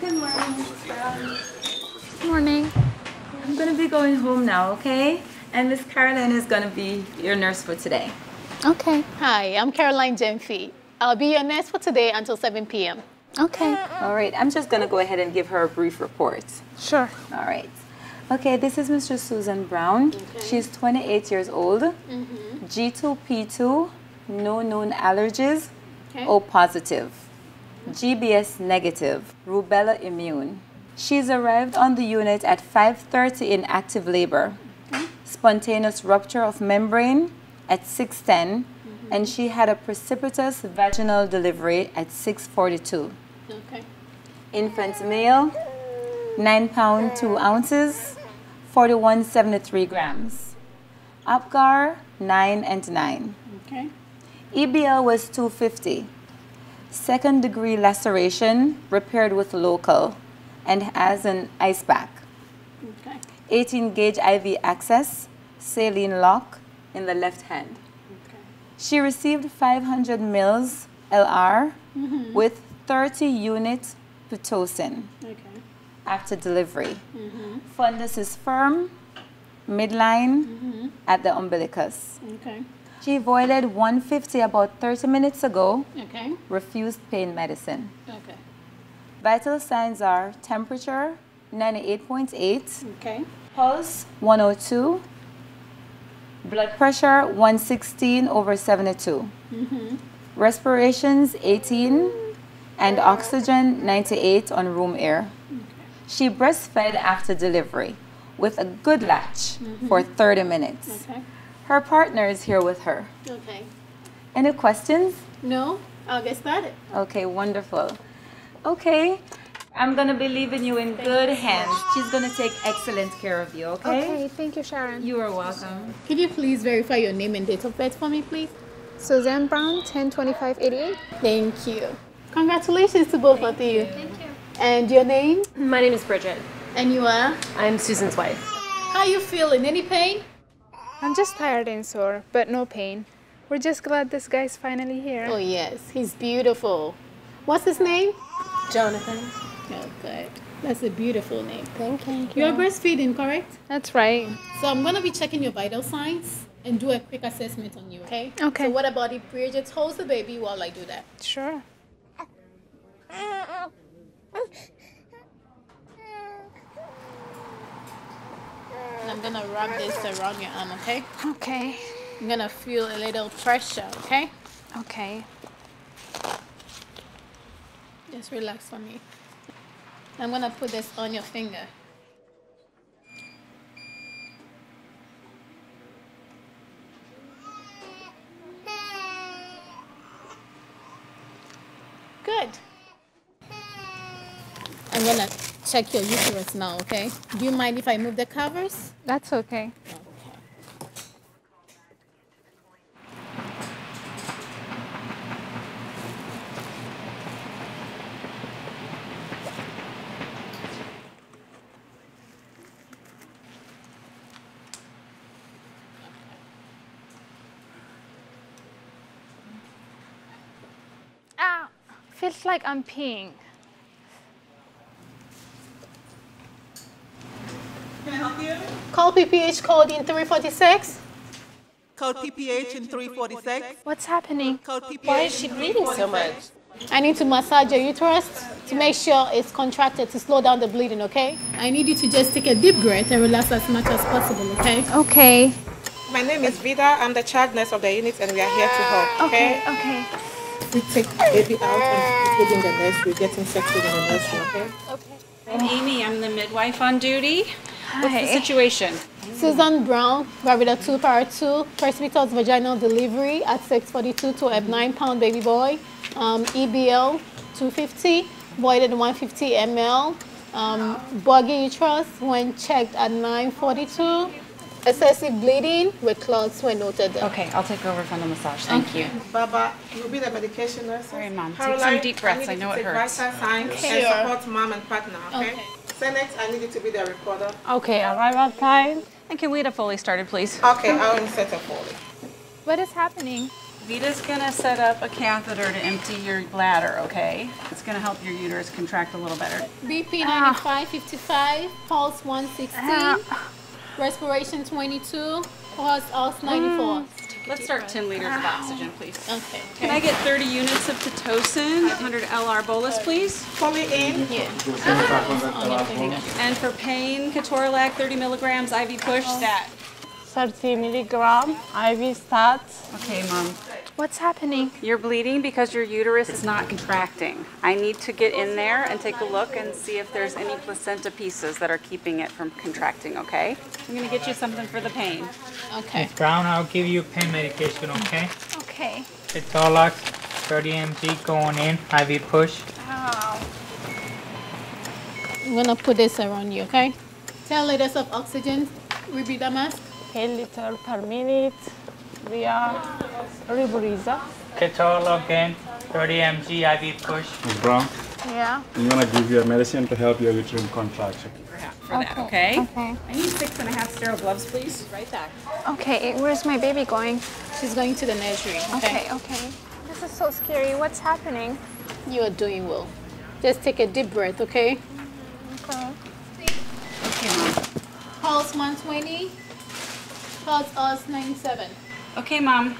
Good morning, Miss Brown. Morning. I'm gonna be going home now, okay? And Miss Caroline is gonna be your nurse for today. Okay. Hi, I'm Caroline Gemfee. I'll be your nurse for today until 7 p.m. Okay. All right, I'm just gonna go ahead and give her a brief report. Sure. All right. Okay, this is Mr. Susan Brown. She's 28 years old. mm -hmm. G2P2, no known allergies, Okay. O positive. GBS negative, rubella immune. She's arrived on the unit at 5:30 in active labor. Spontaneous rupture of membrane at 6:10 and she had a precipitous vaginal delivery at 6:42. Okay. Infant male, 9 pound 2 ounces, 4173 grams. Apgar, 9 and 9. Okay. EBL was 250. Second degree laceration, repaired with local, and has an ice pack. Okay. 18 gauge IV access, saline lock in the left hand. Okay. She received 500 mils LR mm-hmm. with 30 unit Pitocin Okay. after delivery. Mm-hmm. Fundus is firm, midline mm-hmm. at the umbilicus. Okay. She voided 150 about 30 minutes ago, Okay. refused pain medicine. Okay. Vital signs are temperature 98.8, Okay. pulse 102, blood pressure 116 over 72, Mm -hmm. respirations 18, and oxygen 98 on room air. Okay. She breastfed after delivery with a good latch for 30 minutes. Okay. Her partner is here with her. Okay. Any questions? No, I'll get started. Okay, wonderful. Okay, I'm gonna be leaving you in good hands. She's gonna take excellent care of you, okay? Okay, thank you, Sharon. You are welcome. Could you please verify your name and date of birth for me, please? Suzanne Brown, 102588. Thank you. Congratulations to both of you. Thank you. And your name? My name is Bridget. And you are? I'm Susan's wife. How are you feeling? Any pain? I'm just tired and sore, but no pain. We're just glad this guy's finally here. Oh yes, he's beautiful. What's his name? Jonathan. Oh, good. That's a beautiful name. Thank you. You're breastfeeding, correct? That's right. So I'm gonna be checking your vital signs and do a quick assessment on you, okay? Okay. So what about if Bridget holds the baby while I do that? Sure. I'm gonna wrap this around your arm, okay? Okay. I'm gonna feel a little pressure, okay? Okay. Just relax for me. I'm gonna put this on your finger. Good. I'm gonna check your uterus now, okay? Do you mind if I move the covers? That's okay. Okay. Feels like I'm peeing. Can I help you? Call PPH code in 346. Code PPH in 346. What's happening? Code PPH. Why is she bleeding so much? I need to massage your uterus to make sure it's contracted to slow down the bleeding, okay? I need you to just take a deep breath and relax as much as possible, okay? Okay. My name is Vida. I'm the charge nurse of the unit, and we are here to help. Okay, Okay. okay. We take baby out and put in the nursery, getting settled in the nursery. Okay? Okay. I'm Amy. I'm the midwife on duty. What's the situation? Susan Brown, Gravida 2, Para 2, precipitous vaginal delivery at 642 to a 9 pound baby boy. Um, EBL 250, voided 150 ml. Um, boggy uterus when checked at 942. Excessive bleeding with clots were noted. Okay, I'll take over from the massage. Thank you. Baba, you'll be the medication nurse. Sorry, Mom. Take Caroline, some deep breaths. I, I know you it hurts. Vital signs Okay. and support mom and partner. Okay. Okay. Senate, I need you to be the recorder. Okay, arrive on time. And can we get a Foley started, please? Okay, I'll insert a Foley. What is happening? Vita's gonna set up a catheter to empty your bladder, okay? It's gonna help your uterus contract a little better. BP ah. 95, 55, pulse 116, ah. respiration 22, pulse pulse 94. Mm. Let's start 10 liters of oxygen, please. Okay. Can I get 30 units of Pitocin, 500 LR bolus, please? Foley in. Yeah. And for pain, Ketorolac, 30 milligrams, IV push, uh-huh. stat. 30 milligram IV stat. Okay, mom. What's happening? You're bleeding because your uterus is not contracting. I need to get in there and take a look and see if there's any placenta pieces that are keeping it from contracting, okay? I'm gonna get you something for the pain. Okay. Brown, I'll give you pain medication, okay? Okay. Pitolox, 30 mg going in, IV push. Wow. I'm gonna put this around you, okay? 10 liters of oxygen. will be the mask. 10 liter per minute via rebreather. Ketorol again, 30 mg IV push. Ms. Brown, Yeah. I'm gonna give you a medicine to help your uterine contraction. For that, okay? Okay. I need six and a half sterile gloves, please. Right back. Okay, where's my baby going? She's going to the nursery, okay? Okay, okay. This is so scary. What's happening? You are doing well. Just take a deep breath, okay? Okay. Okay, mom. Pulse 120, pulse ox 97. Okay, mom.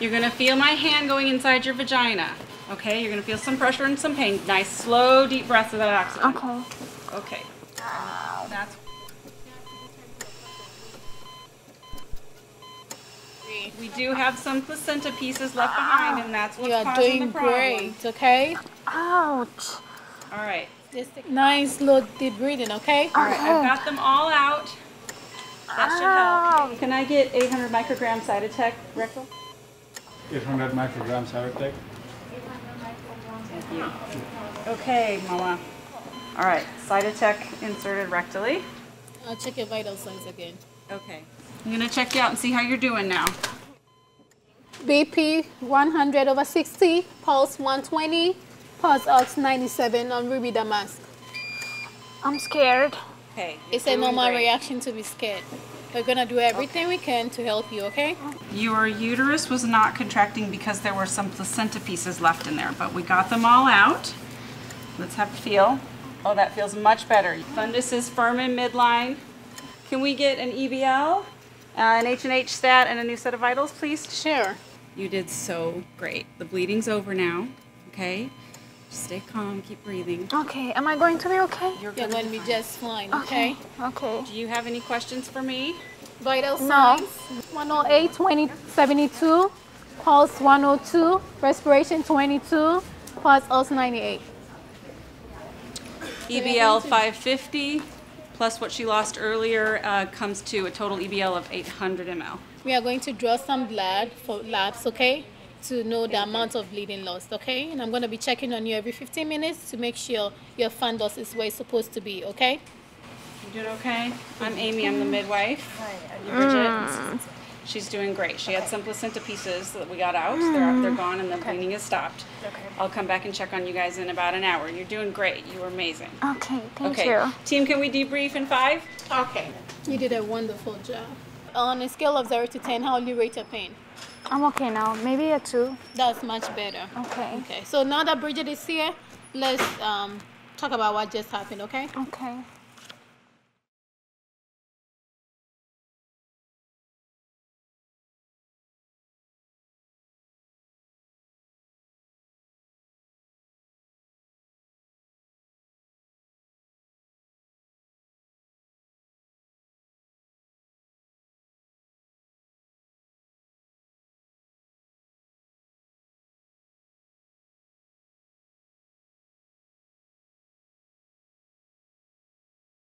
You're gonna feel my hand going inside your vagina. Okay, you're gonna feel some pressure and some pain. Nice, slow, deep breaths of that oxygen. Okay. Okay. That's we do have some placenta pieces left behind, and that's what's You are doing the problem. great, okay? Ouch. All right. Nice, slow, deep breathing, okay? All right. I've got them all out. That should help. Can I get 800 microgram Cytotec rectal? 800 micrograms Cytotec. Thank you. Okay, Mama. All right, Cytotec inserted rectally. I'll check your vital signs again. Okay. I'm gonna check you out and see how you're doing now. BP 100 over 60, pulse 120, pulse ox 97 on Ruby the mask. I'm scared. Okay. It's a doing normal great. reaction to be scared. We're gonna do everything we can to help you, okay? Your uterus was not contracting because there were some placenta pieces left in there, but we got them all out. Let's have a feel. Oh, that feels much better. Fundus is firm in midline. Can we get an EBL, uh, an H&H stat, and a new set of vitals, please? Sure. You did so great. The bleeding's over now, okay? Just stay calm, keep breathing. Okay, am I going to be okay? You're You're gonna be just fine, okay? Okay. Do you have any questions for me? Vital signs? No. signs 108, 20, 72, pulse 102, respiration 22, pulse ox 98. EBL 550 plus what she lost earlier uh, comes to a total EBL of 800 ml. We are going to draw some blood for labs, okay? To know the amount of bleeding lost, okay? And I'm going to be checking on you every 15 minutes to make sure your fundus is where it's supposed to be, okay? You doing okay? I'm Amy. I'm the midwife. Hi, Bridget. She's doing great. She had some placenta pieces that we got out. Mm. They're, they're gone and the bleeding has stopped. Okay. I'll come back and check on you guys in about an hour. You're doing great. You were amazing. Okay, thank okay. you. Team, can we debrief in five? Okay. You did a wonderful job. On a scale of 0 to 10, how will you rate your pain? I'm okay now. Maybe a two. That's much better. Okay. Okay, so now that Bridget is here, let's um, talk about what just happened, okay? Okay.